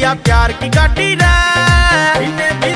लिया प्यार की गाड़ी रे